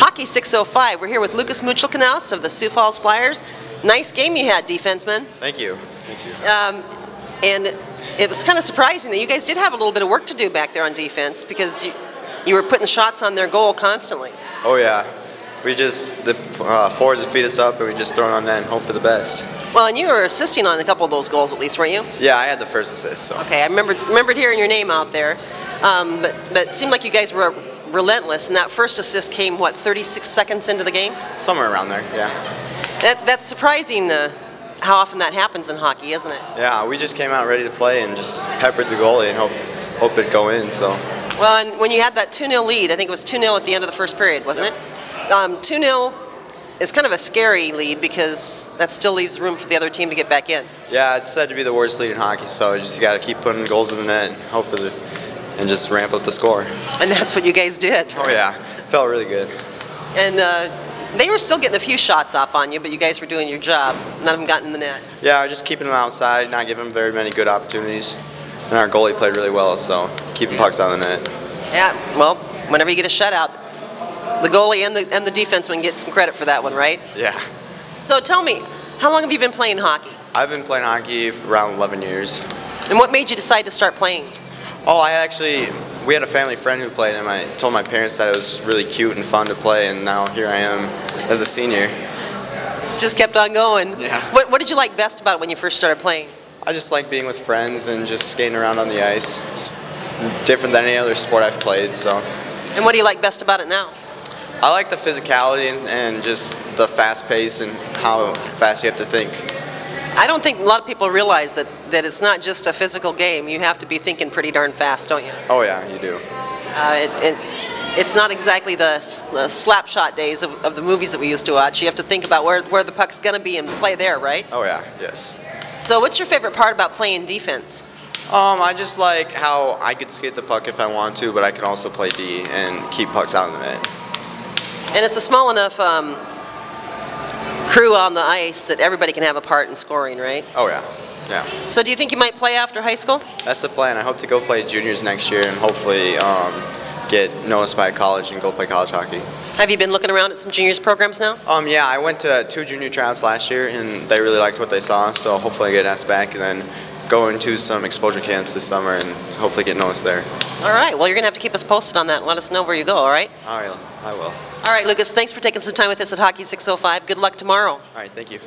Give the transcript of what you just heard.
Hockey 605. We're here with Lucas Mutschelknaus of the Sioux Falls Flyers. Nice game you had, defenseman. Thank you. Thank you. Um, and it was kind of surprising that you guys did have a little bit of work to do back there on defense because you, you were putting shots on their goal constantly. Oh yeah, we just the uh, forwards feed us up and we just throw it on net and hope for the best. Well, and you were assisting on a couple of those goals at least, weren't you? Yeah, I had the first assist. So. Okay, I remembered remembered hearing your name out there, um, but but it seemed like you guys were relentless, and that first assist came what 36 seconds into the game. Somewhere around there. Yeah. That that's surprising. Uh, how often that happens in hockey, isn't it? Yeah, we just came out ready to play and just peppered the goalie and hope hope it go in. So. Well, and when you had that 2-0 lead, I think it was 2-0 at the end of the first period, wasn't it? Um, 2-0 is kind of a scary lead because that still leaves room for the other team to get back in. Yeah, it's said to be the worst lead in hockey, so you just got to keep putting goals in the net and hope for the, and just ramp up the score. And that's what you guys did. Oh yeah, felt really good. And uh, they were still getting a few shots off on you, but you guys were doing your job. None of them got in the net. Yeah, just keeping them outside, not giving them very many good opportunities. And our goalie played really well, so keeping pucks out of the net. Yeah, well, whenever you get a shutout, the goalie and the and the defenseman get some credit for that one, right? Yeah. So tell me, how long have you been playing hockey? I've been playing hockey for around 11 years. And what made you decide to start playing? Oh, I actually, we had a family friend who played, and I told my parents that it was really cute and fun to play, and now here I am as a senior. Just kept on going. Yeah. What, what did you like best about it when you first started playing? I just like being with friends and just skating around on the ice. It's different than any other sport I've played, so. And what do you like best about it now? I like the physicality and, and just the fast pace and how fast you have to think. I don't think a lot of people realize that, that it's not just a physical game. You have to be thinking pretty darn fast, don't you? Oh yeah, you do. Uh, it, it's, it's not exactly the, the slap shot days of, of the movies that we used to watch. You have to think about where, where the puck's going to be and play there, right? Oh yeah, yes. So what's your favorite part about playing defense? Um, I just like how I could skate the puck if I want to, but I can also play D and keep pucks out of the net. And it's a small enough um, crew on the ice that everybody can have a part in scoring, right? Oh yeah, yeah. So do you think you might play after high school? That's the plan. I hope to go play juniors next year and hopefully um, get noticed by a college and go play college hockey. Have you been looking around at some juniors programs now? Um, yeah, I went to two junior tryouts last year and they really liked what they saw, so hopefully I get asked back and then go into some exposure camps this summer and hopefully get noticed there. All right. Well, you're going to have to keep us posted on that and let us know where you go, all right? All right, I will. All right, Lucas, thanks for taking some time with us at Hockey 605. Good luck tomorrow. All right, thank you.